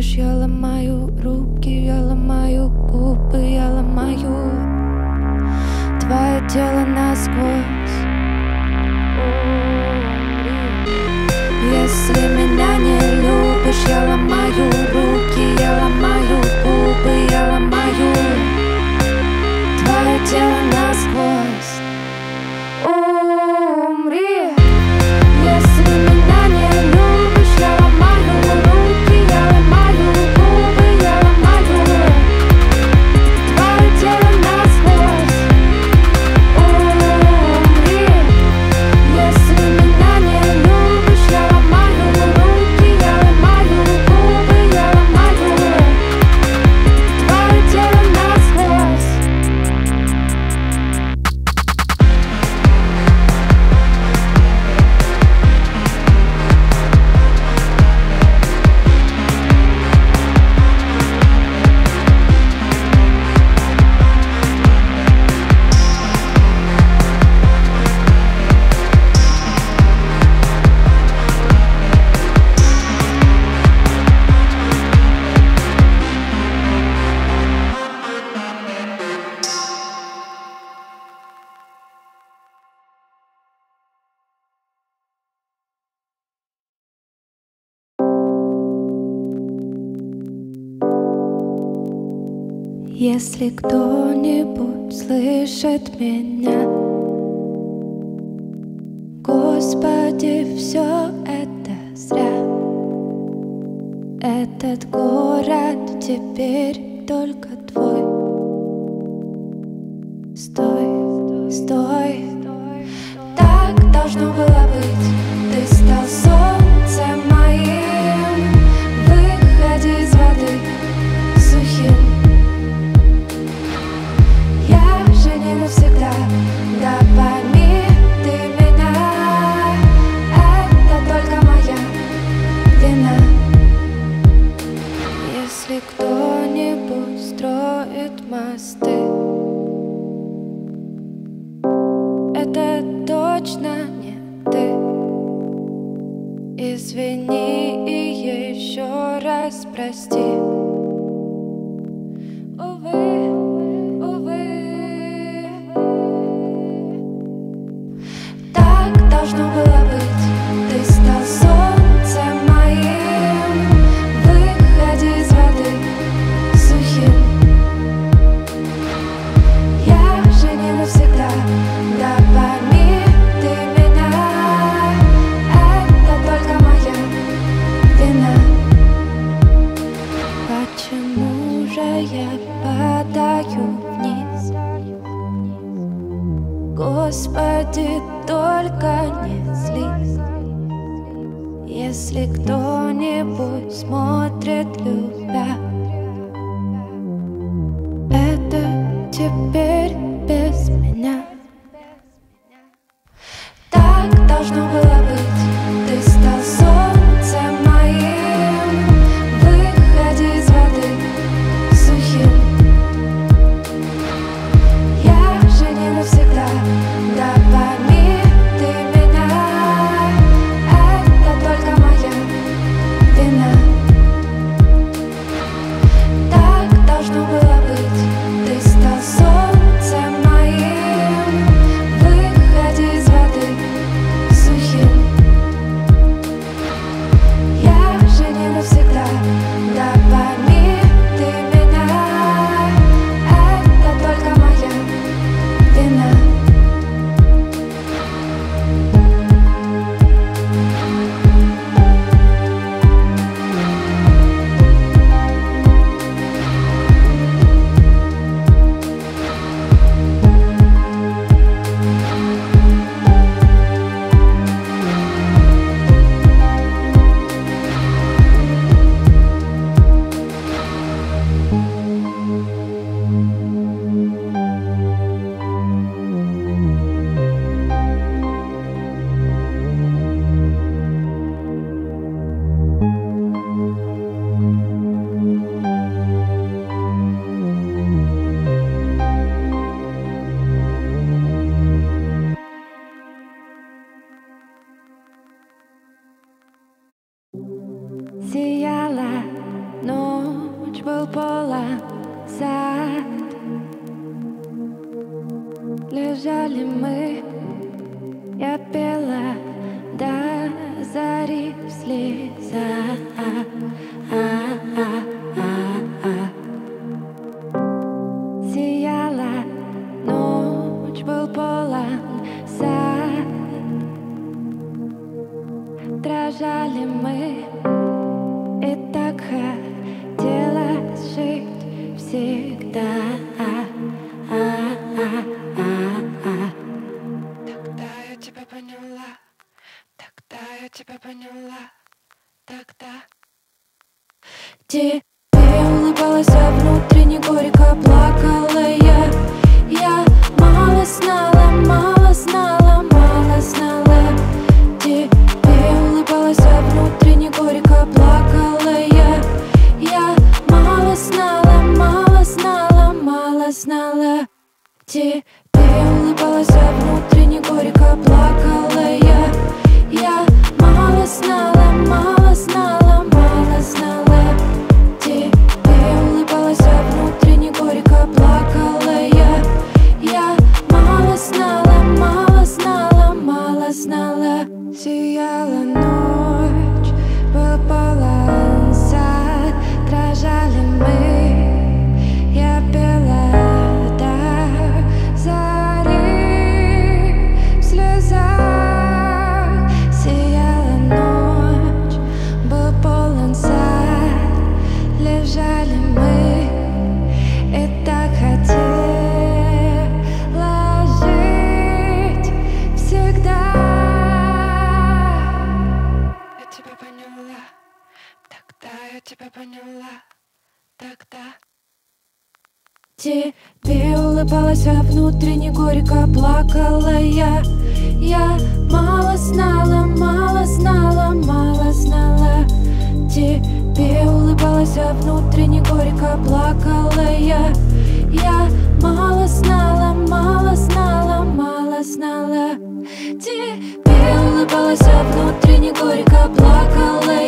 любишь, я ломаю руки, я ломаю губы, я ломаю Твое тело Если кто-нибудь слышит меня Господи, все это зря. Этот город теперь Господи, только не злись. Если кто-нибудь смотрит, любя Это теперь без поняла тогда. Тебе улыбалась, а внутренне горько плакала я. Я мало знала, мало знала, мало знала. Тебе улыбалась, а внутренне горько плакала я. Я мало знала, мало знала, мало знала. Тебе улыбалась, а внутренне горько плакала. snow. улыбалась, а внутренне горько плакала я. Я мало знала, мало знала, мало знала. Тебе улыбалась, а внутренне горько плакала я. Я мало знала, мало знала, мало знала. Тебе улыбалась, а внутренне горько плакала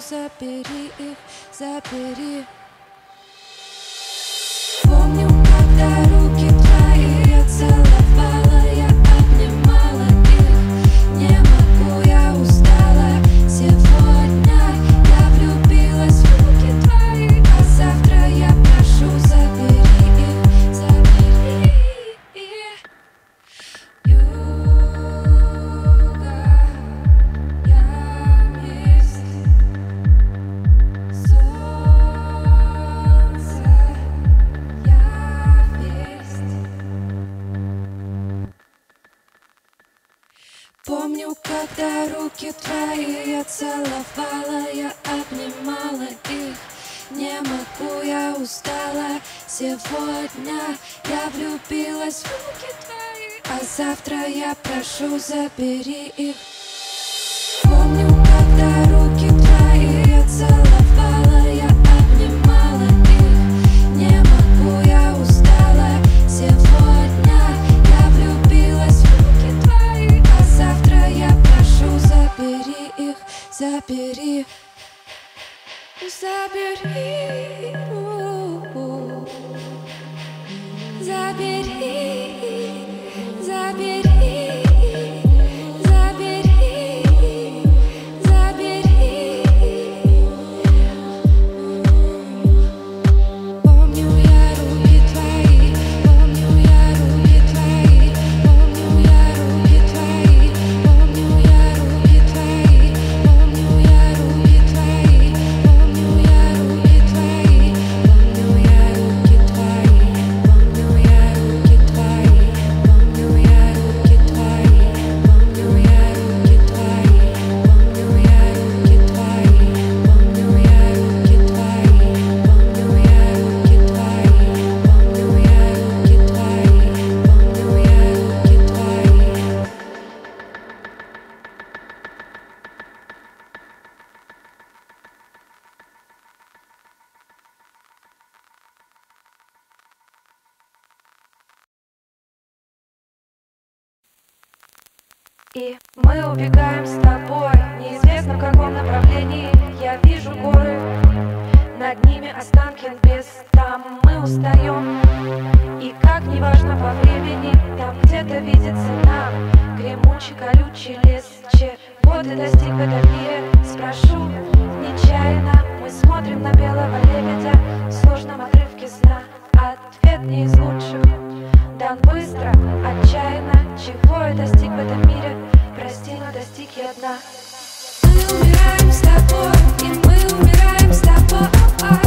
забери их, забери Руки твои я целовала, я обнимала их. Не могу, я устала. Сегодня я влюбилась в руки твои. А завтра я прошу, забери их. И мы убегаем с тобой. Неизвестно в каком направлении. Я вижу горы. Над ними останки без Там мы устаем И как неважно по времени Там где-то видится нам Гремучий колючий лес. Чего ты достиг в этом мире? Спрошу нечаянно. Мы смотрим на белого лебедя В сложном отрывке сна. Ответ не из лучших. Дан быстро, отчаянно. Чего я достиг в этом мире? Прости, но достиг я дна Мы умираем с тобой, и мы умираем с тобой.